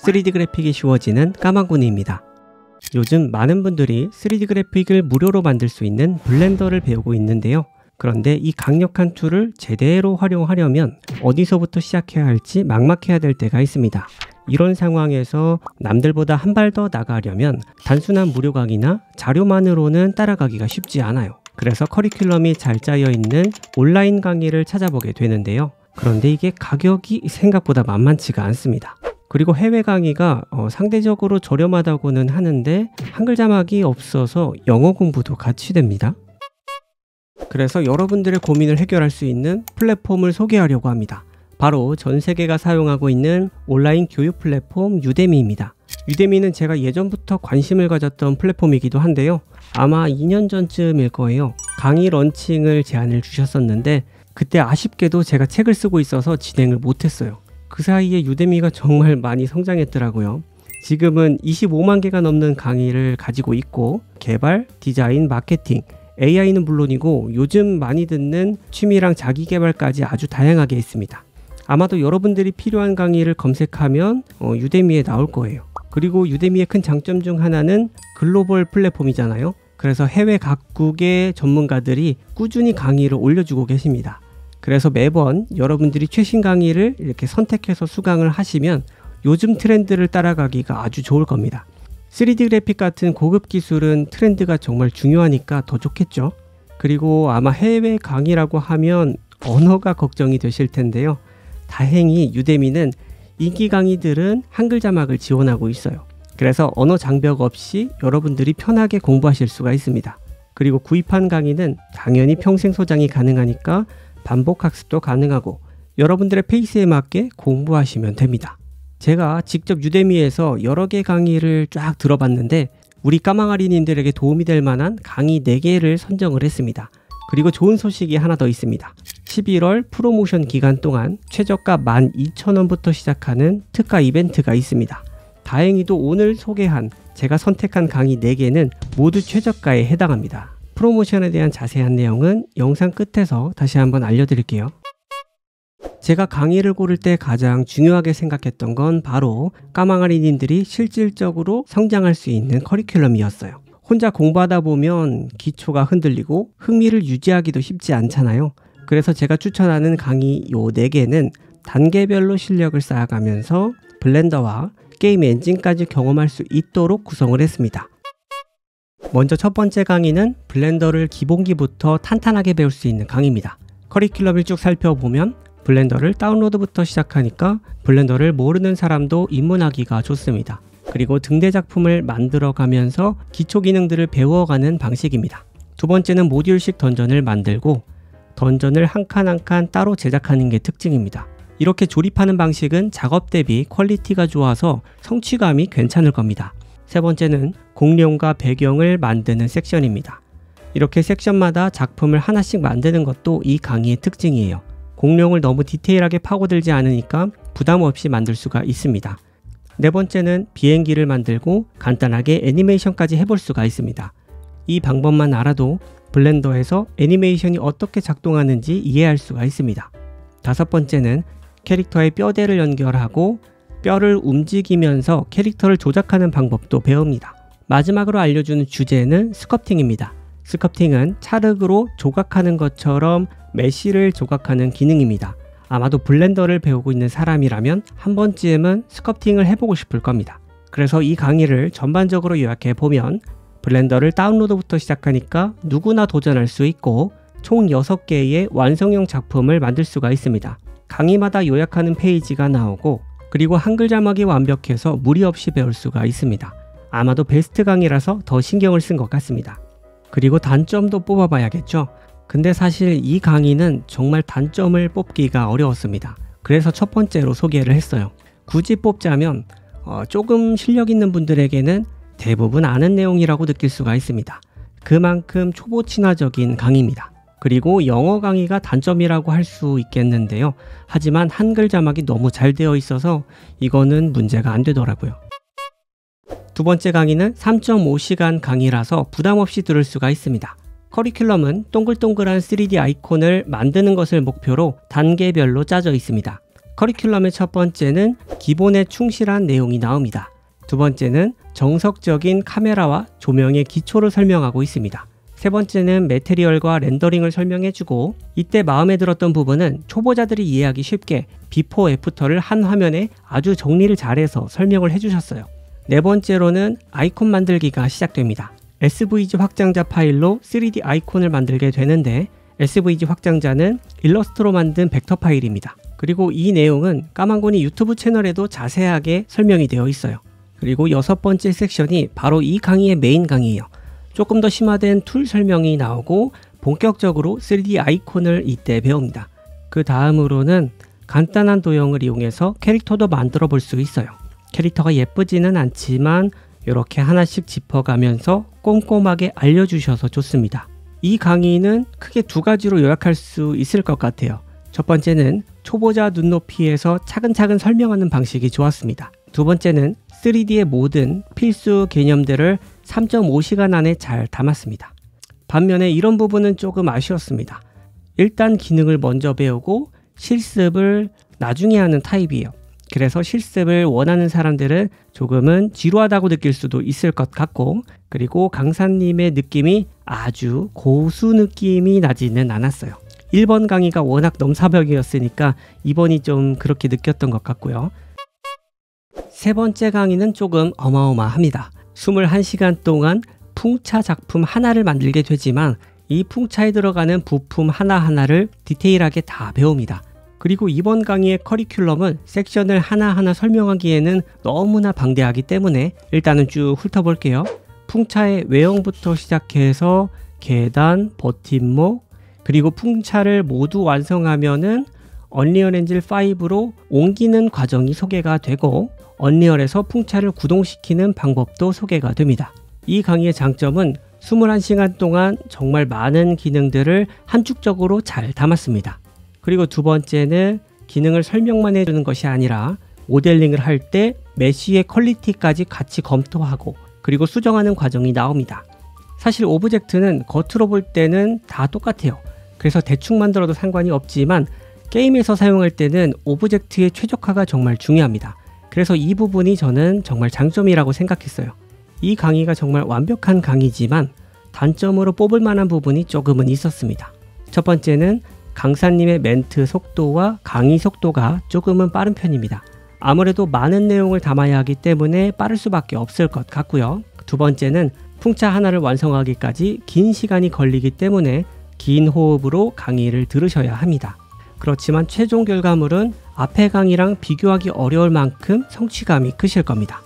3D 그래픽이 쉬워지는 까망고니입니다. 요즘 많은 분들이 3D 그래픽을 무료로 만들 수 있는 Blender를 배우고 있는데요. 그런데 이 강력한 tool을 제대로 활용하려면 어디서부터 시작해야 할지 막막해야 될 때가 있습니다. 이런 상황에서 남들보다 한 발 더 나가려면 단순한 무료 강의나 자료만으로는 따라가기가 쉽지 않아요. 그래서 커리큘럼이 잘 짜여 있는 온라인 강의를 찾아보게 되는데요. 그런데 이게 가격이 생각보다 만만치가 않습니다. 그리고 해외 강의가 어, 상대적으로 저렴하다고는 하는데 한글 자막이 없어서 영어 공부도 같이 됩니다. 그래서 여러분들의 고민을 해결할 수 있는 플랫폼을 소개하려고 합니다. 바로 전 세계가 사용하고 있는 온라인 교육 플랫폼 유데미입니다. 유데미는 제가 예전부터 관심을 가졌던 플랫폼이기도 한데요. 아마 2년 전쯤일 거예요. 강의 런칭을 제안을 주셨었는데 그때 아쉽게도 제가 책을 쓰고 있어서 진행을 못했어요. 그 사이에 유데미가 정말 많이 성장했더라고요. 지금은 25만 개가 넘는 강의를 가지고 있고 개발, 디자인, 마케팅, AI는 물론이고 요즘 많이 듣는 취미랑 자기 개발까지 아주 다양하게 있습니다. 아마도 여러분들이 필요한 강의를 검색하면 어, 유데미에 나올 거예요. 그리고 유데미의 큰 장점 중 하나는 글로벌 플랫폼이잖아요. 그래서 해외 각국의 전문가들이 꾸준히 강의를 올려주고 계십니다. 그래서 매번 여러분들이 최신 강의를 이렇게 선택해서 수강을 하시면 요즘 트렌드를 따라가기가 아주 좋을 겁니다. 3D 그래픽 같은 고급 기술은 트렌드가 정말 중요하니까 더 좋겠죠. 그리고 아마 해외 강의라고 하면 언어가 걱정이 되실 텐데요. 다행히 유데미는 인기 강의들은 한글 자막을 지원하고 있어요. 그래서 언어 장벽 없이 여러분들이 편하게 공부하실 수가 있습니다. 그리고 구입한 강의는 당연히 평생 소장이 가능하니까 반복 학습도 가능하고 여러분들의 페이스에 맞게 공부하시면 됩니다. 제가 직접 유데미에서 여러 개 강의를 쫙 들어봤는데 우리 까망아리님들에게 도움이 될 만한 강의 4개를 선정을 했습니다. 그리고 좋은 소식이 하나 더 있습니다. 11월 프로모션 기간 동안 최저가 12,000원부터 시작하는 특가 이벤트가 있습니다. 다행히도 오늘 소개한 제가 선택한 강의 4개는 모두 최저가에 해당합니다. 프로모션에 대한 자세한 내용은 영상 끝에서 다시 한번 알려드릴게요. 제가 강의를 고를 때 가장 중요하게 생각했던 건 바로 까망아리님들이 실질적으로 성장할 수 있는 커리큘럼이었어요. 혼자 공부하다 보면 기초가 흔들리고 흥미를 유지하기도 쉽지 않잖아요. 그래서 제가 추천하는 강의 요 4개는 단계별로 실력을 쌓아가면서 Blender와 게임 엔진까지 경험할 수 있도록 구성을 했습니다. 먼저 첫 번째 강의는 Blender를 기본기부터 탄탄하게 배울 수 있는 강의입니다. 커리큘럼을 쭉 살펴보면 Blender를 다운로드부터 시작하니까 Blender를 모르는 사람도 입문하기가 좋습니다. 그리고 등대 작품을 만들어 가면서 기초 기능들을 배워가는 방식입니다. 두 번째는 모듈식 dungeon을 만들고 dungeon을 한 칸 한 칸 따로 제작하는 게 특징입니다. 이렇게 조립하는 방식은 작업 대비 quality가 좋아서 성취감이 괜찮을 겁니다. 세 번째는 공룡과 배경을 만드는 섹션입니다. 이렇게 섹션마다 작품을 하나씩 만드는 것도 이 강의의 특징이에요. 공룡을 너무 디테일하게 파고들지 않으니까 부담 없이 만들 수가 있습니다. 네 번째는 비행기를 만들고 간단하게 애니메이션까지 해볼 수가 있습니다. 이 방법만 알아도 Blender에서 애니메이션이 어떻게 작동하는지 이해할 수가 있습니다. 다섯 번째는 캐릭터의 뼈대를 연결하고 뼈를 움직이면서 캐릭터를 조작하는 방법도 배웁니다. 마지막으로 알려주는 주제는 sculpting입니다. sculpting은 찰흙으로 조각하는 것처럼 mesh를 조각하는 기능입니다. 아마도 Blender를 배우고 있는 사람이라면 한 번쯤은 sculpting을 해보고 싶을 겁니다. 그래서 이 강의를 전반적으로 요약해 보면 Blender를 다운로드부터 시작하니까 누구나 도전할 수 있고 총 6개의 완성형 작품을 만들 수가 있습니다. 강의마다 요약하는 페이지가 나오고 그리고 한글 자막이 완벽해서 무리 없이 배울 수가 있습니다. 아마도 베스트 강의라서 더 신경을 쓴 것 같습니다. 그리고 단점도 뽑아봐야겠죠. 근데 사실 이 강의는 정말 단점을 뽑기가 어려웠습니다. 그래서 첫 번째로 소개를 했어요. 굳이 뽑자면 어, 조금 실력 있는 분들에게는 대부분 아는 내용이라고 느낄 수가 있습니다. 그만큼 초보 친화적인 강의입니다. 그리고 영어 강의가 단점이라고 할 수 있겠는데요. 하지만 한글 자막이 너무 잘 되어 있어서 이거는 문제가 안 되더라고요. 두 번째 강의는 3.5시간 강의라서 부담 없이 들을 수가 있습니다. 커리큘럼은 동글동글한 3D 아이콘을 만드는 것을 목표로 단계별로 짜져 있습니다. 커리큘럼의 첫 번째는 기본에 충실한 내용이 나옵니다. 두 번째는 정석적인 카메라와 조명의 기초를 설명하고 있습니다. 세 번째는 material과 렌더링을 설명해주고 이때 마음에 들었던 부분은 초보자들이 이해하기 쉽게 before after를 한 화면에 아주 정리를 잘해서 설명을 해주셨어요. 네 번째로는 아이콘 만들기가 시작됩니다. SVG 확장자 파일로 3D 아이콘을 만들게 되는데 SVG 확장자는 일러스트로 만든 벡터 파일입니다. 그리고 이 내용은 까망고니 유튜브 채널에도 자세하게 설명이 되어 있어요. 그리고 여섯 번째 섹션이 바로 이 강의의 메인 강의예요. 조금 더 심화된 tool 설명이 나오고 본격적으로 3D 아이콘을 이때 배웁니다. 그 다음으로는 간단한 도형을 이용해서 캐릭터도 만들어 볼 수 있어요. 캐릭터가 예쁘지는 않지만 이렇게 하나씩 짚어가면서 꼼꼼하게 알려주셔서 좋습니다. 이 강의는 크게 두 가지로 요약할 수 있을 것 같아요. 첫 번째는 초보자 눈높이에서 차근차근 설명하는 방식이 좋았습니다. 두 번째는 3D의 모든 필수 개념들을 3.5시간 안에 잘 담았습니다. 반면에 이런 부분은 조금 아쉬웠습니다. 일단 기능을 먼저 배우고 실습을 나중에 하는 타입이에요. 그래서 실습을 원하는 사람들은 조금은 지루하다고 느낄 수도 있을 것 같고, 그리고 강사님의 느낌이 아주 고수 느낌이 나지는 않았어요. 1번 강의가 워낙 넘사벽이었으니까 2번이 좀 그렇게 느꼈던 것 같고요. 세 번째 강의는 조금 어마어마합니다. 21시간 동안 풍차 작품 하나를 만들게 되지만 이 풍차에 들어가는 부품 하나하나를 디테일하게 다 배웁니다. 그리고 이번 강의의 커리큘럼은 섹션을 하나하나 설명하기에는 너무나 방대하기 때문에 일단은 쭉 훑어볼게요. 풍차의 외형부터 시작해서 계단, 버팀목, 그리고 풍차를 모두 완성하면은 Unreal Engine 5로 옮기는 과정이 소개가 되고 Unreal에서 풍차를 구동시키는 방법도 소개가 됩니다. 이 강의의 장점은 21시간 동안 정말 많은 기능들을 함축적으로 잘 담았습니다. 그리고 두 번째는 기능을 설명만 해주는 것이 아니라 모델링을 할 때 mesh의 quality까지 같이 검토하고 그리고 수정하는 과정이 나옵니다. 사실 object는 겉으로 볼 때는 다 똑같아요. 그래서 대충 만들어도 상관이 없지만 게임에서 사용할 때는 object의 최적화가 정말 중요합니다. 그래서 이 부분이 저는 정말 장점이라고 생각했어요. 이 강의가 정말 완벽한 강의지만 단점으로 뽑을 만한 부분이 조금은 있었습니다. 첫 번째는 강사님의 멘트 속도와 강의 속도가 조금은 빠른 편입니다. 아무래도 많은 내용을 담아야 하기 때문에 빠를 수밖에 없을 것 같고요. 두 번째는 풍차 하나를 완성하기까지 긴 시간이 걸리기 때문에 긴 호흡으로 강의를 들으셔야 합니다. 그렇지만 최종 결과물은 앞의 강의랑 비교하기 어려울 만큼 성취감이 크실 겁니다.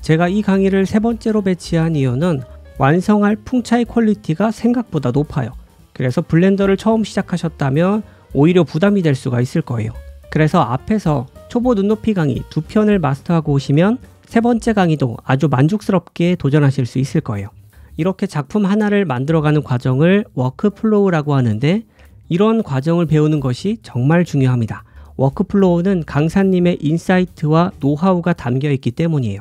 제가 이 강의를 세 번째로 배치한 이유는 완성할 풍차의 quality가 생각보다 높아요. 그래서 Blender를 처음 시작하셨다면 오히려 부담이 될 수가 있을 거예요. 그래서 앞에서 초보 눈높이 강의 두 편을 마스터하고 오시면 세 번째 강의도 아주 만족스럽게 도전하실 수 있을 거예요. 이렇게 작품 하나를 만들어가는 과정을 workflow라고 하는데 이런 과정을 배우는 것이 정말 중요합니다. workflow는 강사님의 insight와 노하우가 담겨 있기 때문이에요.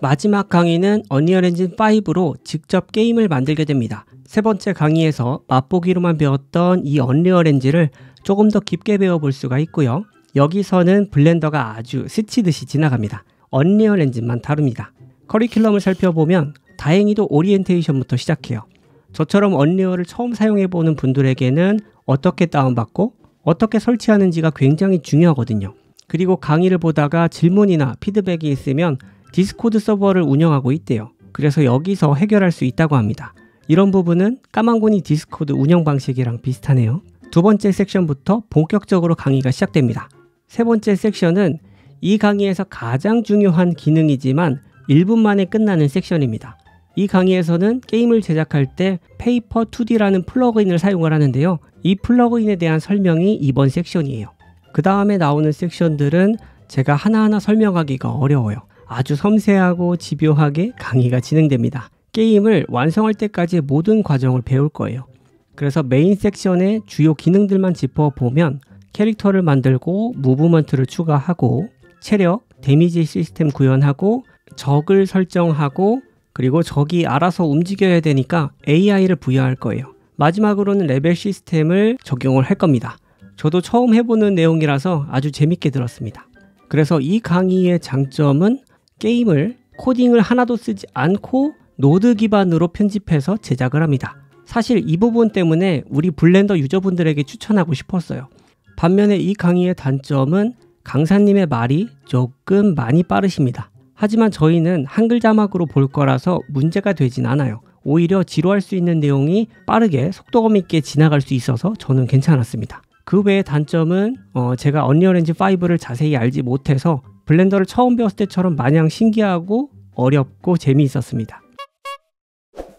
마지막 강의는 Unreal Engine 5로 직접 게임을 만들게 됩니다. 세 번째 강의에서 맛보기로만 배웠던 이 Unreal Engine을 조금 더 깊게 배워볼 수가 있고요. 여기서는 Blender가 아주 스치듯이 지나갑니다. Unreal Engine만 다룹니다. 커리큘럼을 살펴보면 다행히도 오리엔테이션부터 시작해요. 저처럼 Unreal을 처음 사용해보는 분들에게는 어떻게 다운받고 어떻게 설치하는지가 굉장히 중요하거든요. 그리고 강의를 보다가 질문이나 피드백이 있으면 Discord 서버를 운영하고 있대요. 그래서 여기서 해결할 수 있다고 합니다. 이런 부분은 까만고니 Discord 운영 방식이랑 비슷하네요. 두 번째 섹션부터 본격적으로 강의가 시작됩니다. 세 번째 섹션은 이 강의에서 가장 중요한 기능이지만 1분 만에 끝나는 섹션입니다. 이 강의에서는 게임을 제작할 때 Paper 2D라는 plugin을 사용을 하는데요. 이 plugin에 대한 설명이 이번 섹션이에요. 그 다음에 나오는 섹션들은 제가 하나하나 설명하기가 어려워요. 아주 섬세하고 집요하게 강의가 진행됩니다. 게임을 완성할 때까지 모든 과정을 배울 거예요. 그래서 메인 섹션의 주요 기능들만 짚어보면 캐릭터를 만들고 movement를 추가하고 체력, damage 시스템 구현하고 적을 설정하고 그리고 적이 알아서 움직여야 되니까 AI를 부여할 거예요. 마지막으로는 레벨 시스템을 적용을 할 겁니다. 저도 처음 해보는 내용이라서 아주 재밌게 들었습니다. 그래서 이 강의의 장점은 게임을 코딩을 하나도 쓰지 않고 노드 기반으로 편집해서 제작을 합니다. 사실 이 부분 때문에 우리 Blender user분들에게 추천하고 싶었어요. 반면에 이 강의의 단점은 강사님의 말이 조금 많이 빠르십니다. 하지만 저희는 한글 자막으로 볼 거라서 문제가 되진 않아요. 오히려 지루할 수 있는 내용이 빠르게 속도감 있게 지나갈 수 있어서 저는 괜찮았습니다. 그 외의 단점은 어 제가 Unreal Engine 5를 자세히 알지 못해서 Blender를 처음 배웠을 때처럼 마냥 신기하고 어렵고 재미있었습니다.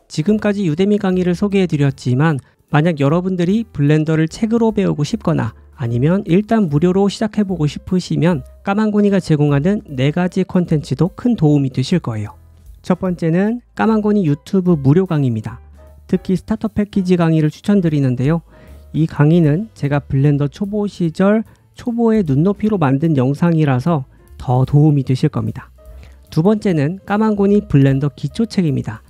지금까지 Udemy 강의를 소개해 드렸지만 만약 여러분들이 Blender를 책으로 배우고 싶거나 아니면 일단 무료로 시작해보고 싶으시면 까만고니가 제공하는 네 가지 컨텐츠도 큰 도움이 되실 거예요. 첫 번째는 까만고니 유튜브 무료 강의입니다. 특히 스타터 패키지 강의를 추천드리는데요. 이 강의는 제가 Blender 초보 시절 초보의 눈높이로 만든 영상이라서 더 도움이 되실 겁니다. 두 번째는 까만고니 Blender 기초책입니다.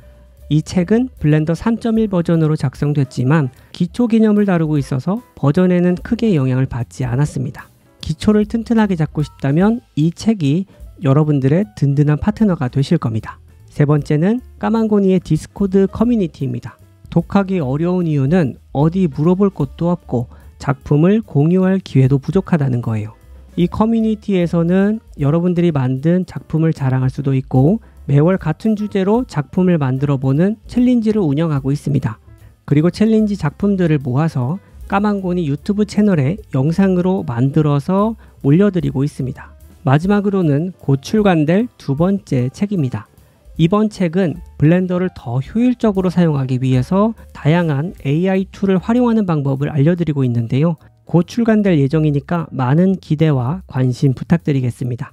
이 책은 Blender 3.1 버전으로 작성됐지만 기초 개념을 다루고 있어서 버전에는 크게 영향을 받지 않았습니다. 기초를 튼튼하게 잡고 싶다면 이 책이 여러분들의 든든한 파트너가 되실 겁니다. 세 번째는 까만고니의 Discord 커뮤니티입니다. 독학이 어려운 이유는 어디 물어볼 것도 없고 작품을 공유할 기회도 부족하다는 거예요. 이 커뮤니티에서는 여러분들이 만든 작품을 자랑할 수도 있고 매월 같은 주제로 작품을 만들어 보는 challenge를 운영하고 있습니다. 그리고 challenge 작품들을 모아서 까만고니 유튜브 채널에 영상으로 만들어서 올려드리고 있습니다. 마지막으로는 곧 출간될 두 번째 책입니다. 이번 책은 Blender를 더 효율적으로 사용하기 위해서 다양한 AI tool을 활용하는 방법을 알려드리고 있는데요. 곧 출간될 예정이니까 많은 기대와 관심 부탁드리겠습니다.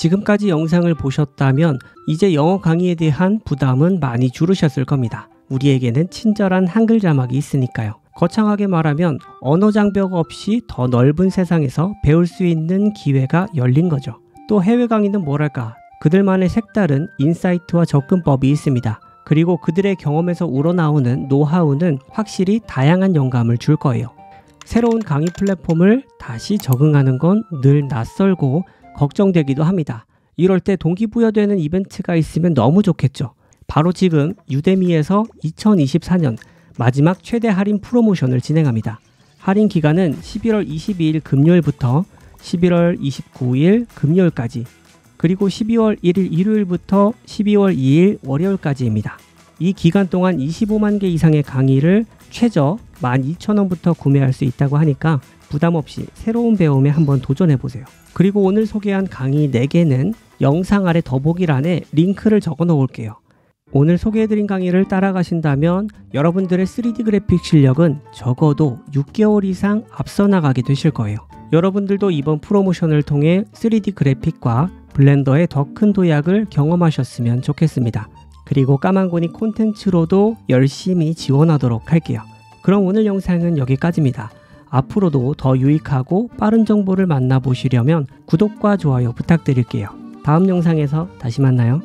지금까지 영상을 보셨다면 이제 영어 강의에 대한 부담은 많이 줄으셨을 겁니다. 우리에게는 친절한 한글 자막이 있으니까요. 거창하게 말하면 언어 장벽 없이 더 넓은 세상에서 배울 수 있는 기회가 열린 거죠. 또 해외 강의는 뭐랄까 그들만의 색다른 insight와 접근법이 있습니다. 그리고 그들의 경험에서 우러나오는 노하우는 확실히 다양한 영감을 줄 거예요. 새로운 강의 플랫폼을 다시 적응하는 건 늘 낯설고 걱정되기도 합니다. 이럴 때 동기부여되는 이벤트가 있으면 너무 좋겠죠. 바로 지금 유데미에서 2024년 마지막 최대 할인 프로모션을 진행합니다. 할인 기간은 11월 22일 금요일부터 11월 29일 금요일까지 그리고 12월 1일 일요일부터 12월 2일 월요일까지입니다. 이 기간 동안 25만 개 이상의 강의를 최저 12,000원부터 구매할 수 있다고 하니까 부담 없이 새로운 배움에 한번 도전해 보세요. 그리고 오늘 소개한 강의 4개는 영상 아래 더보기란에 링크를 적어 놓을게요. 오늘 소개해드린 강의를 따라가신다면 여러분들의 3D 그래픽 실력은 적어도 6개월 이상 앞서 나가게 되실 거예요. 여러분들도 이번 프로모션을 통해 3D 그래픽과 블렌더의 더 큰 도약을 경험하셨으면 좋겠습니다. 그리고 까만고니 콘텐츠로도 열심히 지원하도록 할게요. 그럼 오늘 영상은 여기까지입니다. 앞으로도 더 유익하고 빠른 정보를 만나보시려면 구독과 좋아요 부탁드릴게요. 다음 영상에서 다시 만나요.